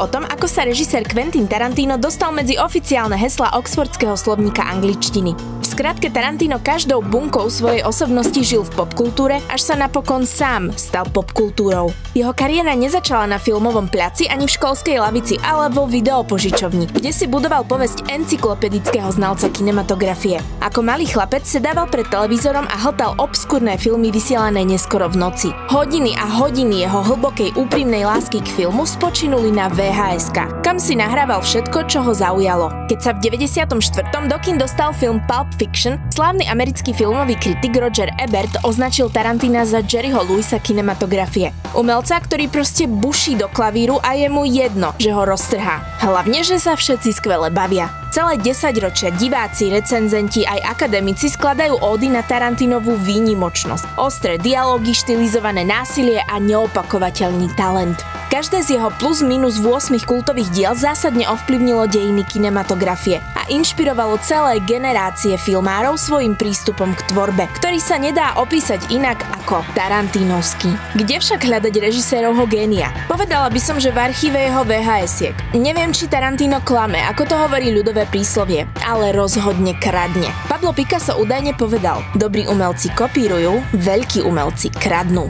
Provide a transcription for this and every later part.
o tom, ako sa režisér Quentin Tarantino dostal medzi oficiálne hesla Oxfordského slovníka angličtiny. Skratke Tarantino každou bunkou svojej osobnosti žil v popkultúre, až sa napokon sám stal popkultúrou. Jeho kariéra nezačala na filmovom placi ani v školskej lavici, ale vo videopožičovni, kde si budoval povesť encyklopedického znalca kinematografie. Ako malý chlapec sedával pred televízorom a hltal obskurné filmy vysielané neskoro v noci. Hodiny a hodiny jeho hlbokej úprimnej lásky k filmu spočinuli na VHS, kam si nahrával všetko, čo ho zaujalo. Keď sa v 94. do dostal film Pulp Fiction, slávny americký filmový kritik Roger Ebert označil Tarantina za Jerryho Louisa kinematografie. Umelca, ktorý proste buší do klavíru a je mu jedno, že ho roztrhá. Hlavne, že sa všetci skvele bavia. Celé 10 ročia diváci, recenzenti aj akademici skladajú ódy na Tarantinovú výnimočnosť, ostré dialógy, štilizované násilie a neopakovateľný talent. Každé z jeho plus minus 8 kultových diel zásadne ovplyvnilo dejiny kinematografie a inšpirovalo celé generácie filmárov svojim prístupom k tvorbe, ktorý sa nedá opísať inak ako Tarantinovský. Kde však hľadať režisérovho génia? Povedala by som, že v archíve jeho VHS-iek. Neviem, či Tarantino klame, ako to hovorí ľudové príslovie, ale rozhodne kradne. Pablo Picasso údajne povedal, dobrí umelci kopírujú, veľkí umelci kradnú.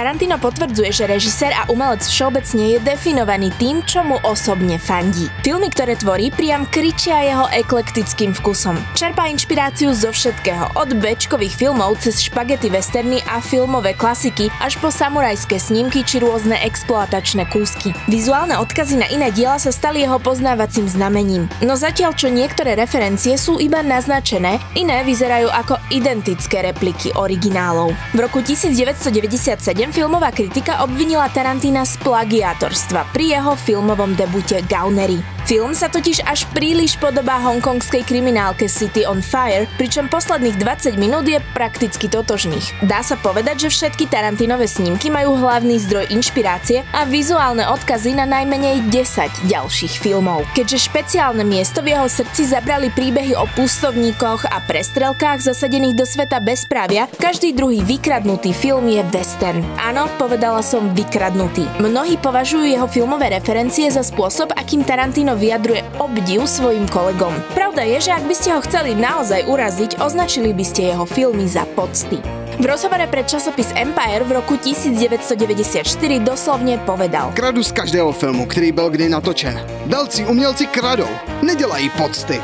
Tarantino potvrdzuje, že režisér a umelec všeobecne je definovaný tým, čo mu osobne fandí. Filmy, ktoré tvorí, priam kričia jeho eklektickým vkusom. Čerpá inšpiráciu zo všetkého, od bečkových filmov cez špagety westerny a filmové klasiky až po samurajské snímky či rôzne exploatačné kúsky. Vizuálne odkazy na iné diela sa stali jeho poznávacím znamením. No zatiaľ, čo niektoré referencie sú iba naznačené, iné vyzerajú ako identické repliky originálov. V roku 1997 filmová kritika obvinila Tarantina z plagiátorstva pri jeho filmovom debute Gaunery. Film sa totiž až príliš podobá hongkongskej kriminálke City on Fire, pričom posledných 20 minút je prakticky totožných. Dá sa povedať, že všetky Tarantinové snímky majú hlavný zdroj inšpirácie a vizuálne odkazy na najmenej 10 ďalších filmov. Keďže špeciálne miesto v jeho srdci zabrali príbehy o pustovníkoch a prestrelkách zasadených do sveta bezprávia, každý druhý vykradnutý film je western. Áno, povedala som vykradnutý. Mnohí považujú jeho filmové referencie za spôsob, akým Tarantino vyjadruje obdiv svojim kolegom. Pravda je, že ak by ste ho chceli naozaj uraziť, označili by ste jeho filmy za pocty. V rozhovore pre časopis Empire v roku 1994 doslovne povedal Kradu z každého filmu, který byl kdy natočen. Velcí umělci kradou, nedělají pocty.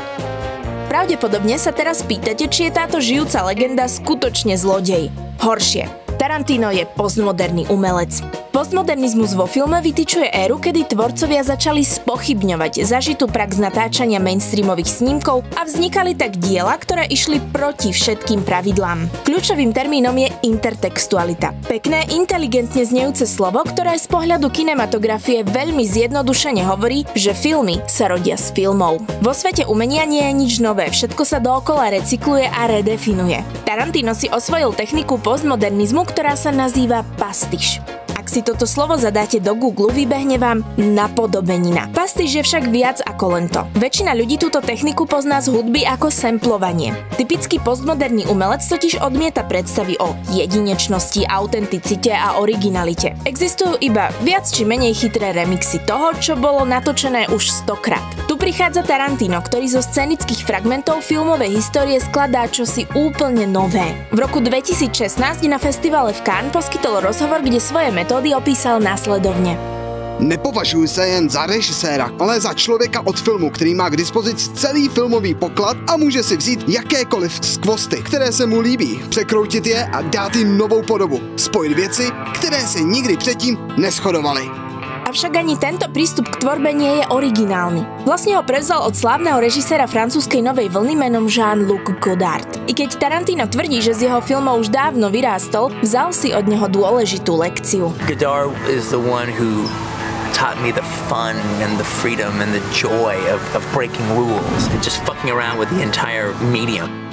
Pravdepodobne sa teraz pýtate, či je táto žijúca legenda skutočne zlodej. Horšie. Tarantino je postmoderný umelec. Postmodernizmus vo filme vytyčuje éru, kedy tvorcovia začali spochybňovať zažitú prax natáčania mainstreamových snímkov a vznikali tak diela, ktoré išli proti všetkým pravidlám. Kľúčovým termínom je intertextualita. Pekné, inteligentne znejúce slovo, ktoré z pohľadu kinematografie veľmi zjednodušene hovorí, že filmy sa rodia z filmov. Vo svete umenia nie je nič nové, všetko sa dookola recykluje a redefinuje. Tarantino si osvojil techniku postmodernizmu, ktorá sa nazýva pastiš. Ak si toto slovo zadáte do Google, vybehne vám napodobenina. Pastiž je však viac ako len to. Väčšina ľudí túto techniku pozná z hudby ako samplovanie. Typický postmoderný umelec totiž odmieta predstavy o jedinečnosti, autenticite a originalite. Existujú iba viac či menej chytré remixy toho, čo bolo natočené už stokrát. Tu prichádza Tarantino, ktorý zo scenických fragmentov filmovej histórie skladá čosi úplne nové. V roku 2016 na festivale v Cannes poskytol rozhovor, kde svoje metódy metódy opísal následovne. Nepovažuji se jen za režiséra, ale za člověka od filmu, který má k dispozici celý filmový poklad a může si vzít jakékoliv skvosty, které se mu líbí, překroutit je a dát jim novou podobu, spojit věci, které se nikdy předtým neschodovaly. Avšak ani tento prístup k tvorbe nie je originálny. Vlastne ho prevzal od slávneho režiséra francúzskej novej vlny menom Jean-Luc Godard. I keď Tarantino tvrdí, že z jeho filmov už dávno vyrástol, vzal si od neho dôležitú lekciu. Godard is the one who taught me the fun and the freedom and the joy of, of breaking rules and just fucking around with the entire medium.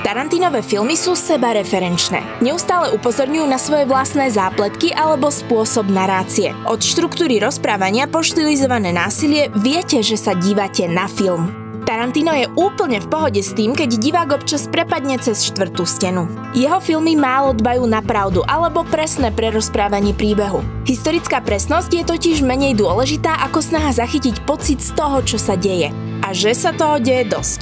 Tarantinové filmy sú sebareferenčné. Neustále upozorňujú na svoje vlastné zápletky alebo spôsob narácie. Od štruktúry rozprávania po štilizované násilie viete, že sa dívate na film. Tarantino je úplne v pohode s tým, keď divák občas prepadne cez štvrtú stenu. Jeho filmy málo dbajú na pravdu alebo presné prerozprávanie príbehu. Historická presnosť je totiž menej dôležitá ako snaha zachytiť pocit z toho, čo sa deje. A že sa toho deje dosť.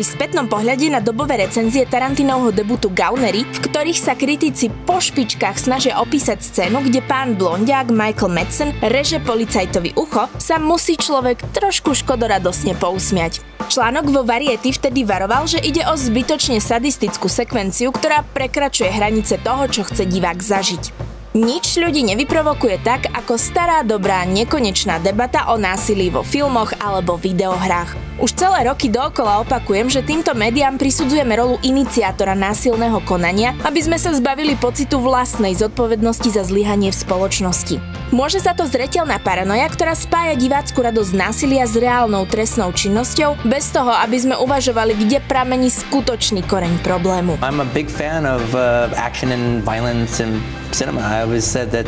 Pri spätnom pohľade na dobové recenzie Tarantinovho debutu Gaunery, v ktorých sa kritici po špičkách snažia opísať scénu, kde pán blondiak Michael Madsen reže policajtovi ucho, sa musí človek trošku škodoradosne pousmiať. Článok vo Variety vtedy varoval, že ide o zbytočne sadistickú sekvenciu, ktorá prekračuje hranice toho, čo chce divák zažiť. Nič ľudí nevyprovokuje tak, ako stará dobrá nekonečná debata o násilí vo filmoch alebo videohrách. Už celé roky dookola opakujem, že týmto médiám prisudzujeme rolu iniciátora násilného konania, aby sme sa zbavili pocitu vlastnej zodpovednosti za zlyhanie v spoločnosti. Môže sa to zretelná paranoja, ktorá spája divácku radosť násilia s reálnou trestnou činnosťou, bez toho, aby sme uvažovali, kde pramení skutočný koreň problému. I'm a big fan of uh, action and violence and cinema. I always said that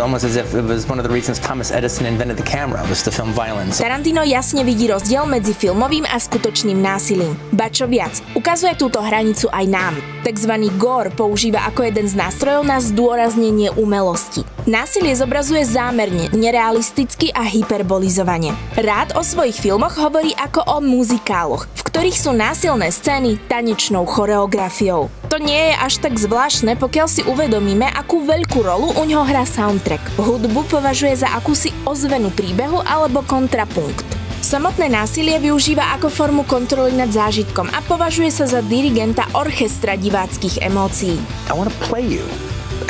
almost as if it was one of the reasons Thomas Edison invented the camera was to film violence. Tarantino jasne vidí rozdiel medzi filmovým a skutočným násilím. Ba čo viac, ukazuje túto hranicu aj nám. Takzvaný gore používa ako jeden z nástrojov na zdôraznenie umelosti. Násilie zobrazuje zámerne, nerealisticky a hyperbolizovane. Rád o svojich filmoch hovorí ako o muzikáloch, v ktorých sú násilné scény tanečnou choreografiou. To nie je až tak zvláštne, pokiaľ si uvedomíme, akú veľkú rolu u ňoho hrá soundtrack. Hudbu považuje za akúsi ozvenu príbehu alebo kontrapunkt. Samotné násilie využíva ako formu kontroly nad zážitkom a považuje sa za dirigenta orchestra diváckých emócií. I want to play you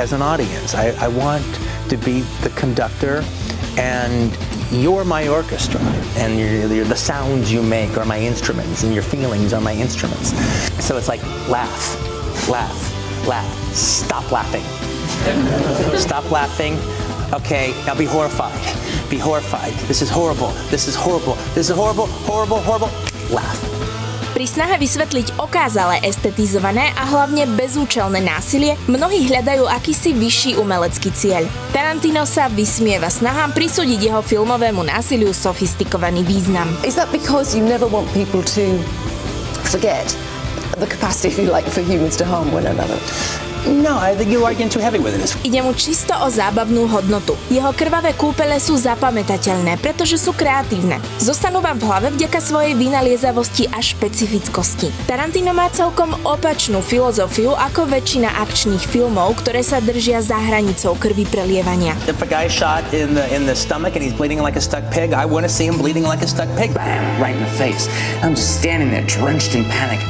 as an audience. I, I want to be the conductor and you're my orchestra and you're, you're, the sounds you make are my instruments and your feelings are my instruments. So it's like laugh, laugh, laugh. Stop laughing. Stop laughing. Okay, now be horrified. Be horrified. This is horrible. This is horrible. This is horrible, horrible, horrible. Laugh. Pri snahe vysvetliť okázale estetizované a hlavne bezúčelné násilie, mnohí hľadajú akýsi vyšší umelecký cieľ. Tarantino sa vysmieva snahám prisúdiť jeho filmovému násiliu sofistikovaný význam. Is that because you never want people to forget the capacity, if you like, for humans to harm one another. No, I think you are getting too heavy with it. Ide mu čisto o zábavnú hodnotu. Jeho krvavé kúpele sú zapamätateľné, pretože sú kreatívne. Zostanú vám v hlave vďaka svojej vynaliezavosti a špecifickosti. Tarantino má celkom opačnú filozofiu ako väčšina akčných filmov, ktoré sa držia za hranicou krvi prelievania. If a guy shot in the, in the stomach and he's bleeding like a stuck pig, I want to see him bleeding like a stuck pig. Bam, right in the face. I'm just standing there drenched in panic.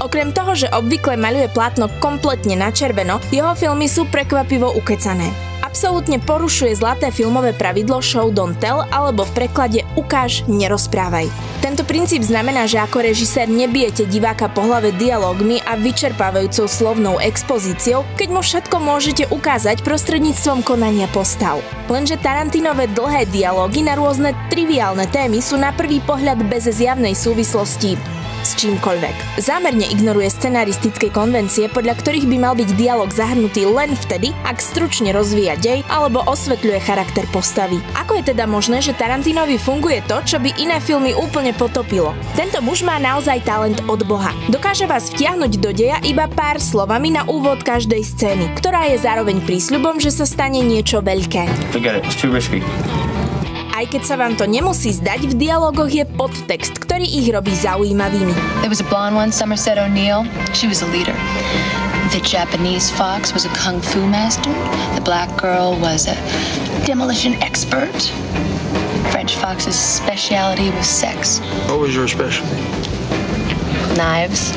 Okrem toho, že obvykle maľuje plátno kompletne na červeno, jeho filmy sú prekvapivo ukecané. Absolútne porušuje zlaté filmové pravidlo show don't tell alebo v preklade ukáž, nerozprávaj. Tento princíp znamená, že ako režisér nebijete diváka po hlave dialogmi a vyčerpávajúcou slovnou expozíciou, keď mu všetko môžete ukázať prostredníctvom konania postav. Lenže Tarantinové dlhé dialógy na rôzne triviálne témy sú na prvý pohľad bez zjavnej súvislosti s čímkoľvek. Zámerne ignoruje scenaristické konvencie, podľa ktorých by mal byť dialog zahrnutý len vtedy, ak stručne rozvíja dej alebo osvetľuje charakter postavy. Ako je teda možné, že Tarantinovi funguje to, čo by iné filmy úplne potopilo? Tento muž má naozaj talent od Boha. Dokáže vás vtiahnuť do deja iba pár slovami na úvod každej scény, ktorá je zároveň prísľubom, že sa stane niečo veľké. Forget it, it's too risky. Aj keď sa vám to nemusí zdať, v dialogoch je podtext, ktorý ich robí zaujímavými. There was a blonde one, Somerset O'Neill. She was a leader. The Japanese fox was a kung fu master. The black girl was a demolition expert. French fox's speciality was sex. What was your specialty? Knives.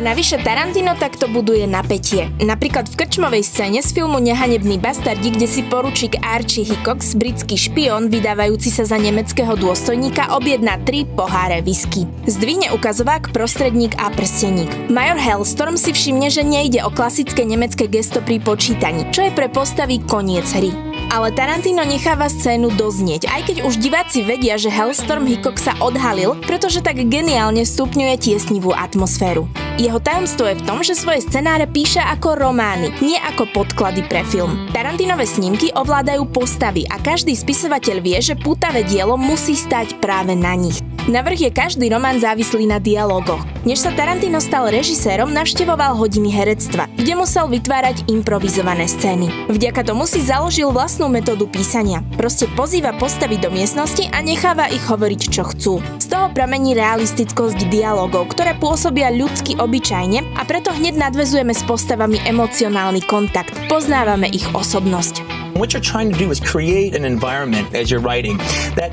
Navyše Tarantino takto buduje napätie. Napríklad v krčmovej scéne z filmu Nehanebný bastardi, kde si poručík Archie Hickox, britský špión, vydávajúci sa za nemeckého dôstojníka, objedná tri poháre whisky. Zdvihne ukazovák, prostredník a prsteník. Major Hellstorm si všimne, že nejde o klasické nemecké gesto pri počítaní, čo je pre postavy koniec hry. Ale Tarantino necháva scénu doznieť, aj keď už diváci vedia, že Hellstorm Hickok sa odhalil, pretože tak geniálne stupňuje tiesnivú atmosféru. Jeho tajomstvo je v tom, že svoje scenáre píše ako romány, nie ako podklady pre film. Tarantinové snímky ovládajú postavy a každý spisovateľ vie, že pútavé dielo musí stať práve na nich. Navrh je každý román závislý na dialogoch. Než sa Tarantino stal režisérom, navštevoval hodiny herectva, kde musel vytvárať improvizované scény. Vďaka tomu si založil vlastnú metódu písania. Proste pozýva postavy do miestnosti a necháva ich hovoriť, čo chcú. Z toho pramení realistickosť dialogov, ktoré pôsobia ľudsky obyčajne a preto hneď nadvezujeme s postavami emocionálny kontakt. Poznávame ich osobnosť. What you're trying to do is create an environment as you're writing that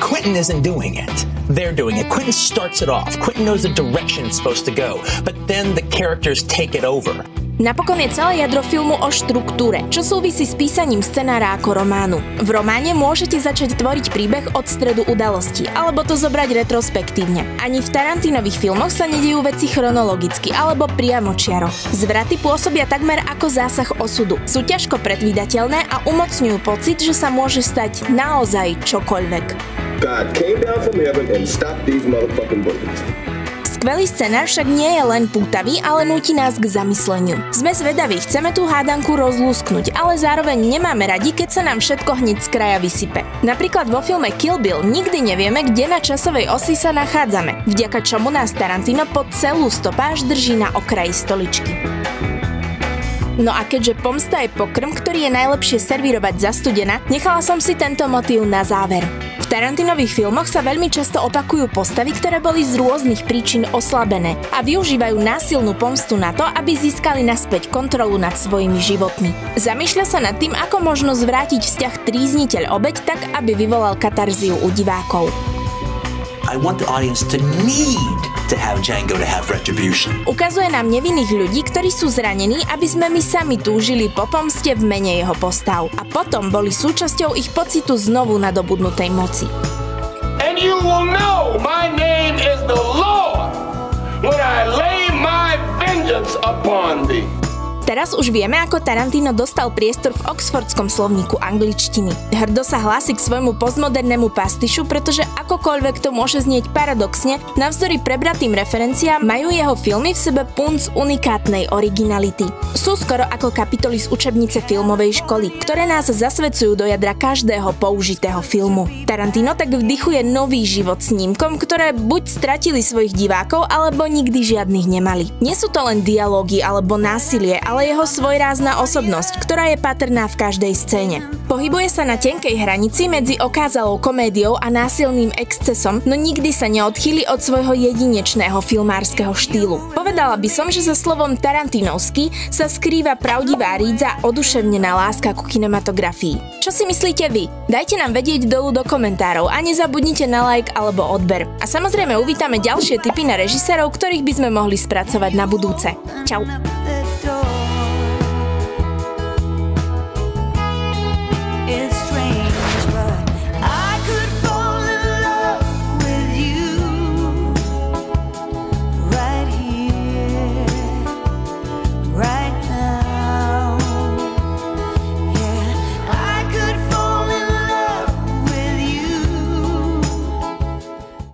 Quentin isn't doing it. They're doing it. Quentin starts it off. Quentin knows the direction it's supposed to go, but then the characters take it over. Napokon je celé jadro filmu o štruktúre, čo súvisí s písaním scenára ako románu. V románe môžete začať tvoriť príbeh od stredu udalosti, alebo to zobrať retrospektívne. Ani v Tarantinových filmoch sa nedejú veci chronologicky alebo priamočiaro. Zvraty pôsobia takmer ako zásah osudu. Sú ťažko predvídateľné a umocňujú pocit, že sa môže stať naozaj čokoľvek. God came down from heaven and stopped these motherfucking bullets. Skvelý scenár však nie je len pútavý, ale nutí nás k zamysleniu. Sme zvedaví, chceme tú hádanku rozlúsknuť, ale zároveň nemáme radi, keď sa nám všetko hneď z kraja vysype. Napríklad vo filme Kill Bill nikdy nevieme, kde na časovej osi sa nachádzame, vďaka čomu nás Tarantino po celú stopáž drží na okraji stoličky. No a keďže pomsta je pokrm, ktorý je najlepšie servírovať za studena, nechala som si tento motív na záver. Tarantinových filmoch sa veľmi často opakujú postavy, ktoré boli z rôznych príčin oslabené a využívajú násilnú pomstu na to, aby získali naspäť kontrolu nad svojimi životmi. Zamýšľa sa nad tým, ako možno zvrátiť vzťah trízniteľ obeď tak, aby vyvolal katarziu u divákov. I want the audience to need to have Django to have retribution. Ukazuje nám nevinných ľudí, ktorí sú zranení, aby sme my sami túžili po pomste v mene jeho postav a potom boli súčasťou ich pocitu znovu nadobudnutej moci. And you will know my name is the Lord when I lay my vengeance upon thee. Teraz už vieme, ako Tarantino dostal priestor v Oxfordskom slovníku angličtiny. Hrdo sa hlási k svojmu postmodernému pastišu, pretože akokoľvek to môže znieť paradoxne, navzdory prebratým referenciám majú jeho filmy v sebe punc unikátnej originality. Sú skoro ako kapitoly z učebnice filmovej školy, ktoré nás zasvedcujú do jadra každého použitého filmu. Tarantino tak vdychuje nový život snímkom, ktoré buď stratili svojich divákov, alebo nikdy žiadnych nemali. Nie sú to len dialógy alebo násilie, ale ale jeho svojrázna osobnosť, ktorá je patrná v každej scéne. Pohybuje sa na tenkej hranici medzi okázalou komédiou a násilným excesom, no nikdy sa neodchýli od svojho jedinečného filmárskeho štýlu. Povedala by som, že za slovom Tarantinovský sa skrýva pravdivá rídza oduševnená láska ku kinematografii. Čo si myslíte vy? Dajte nám vedieť dolu do komentárov a nezabudnite na like alebo odber. A samozrejme uvítame ďalšie tipy na režisérov, ktorých by sme mohli spracovať na budúce. Čau!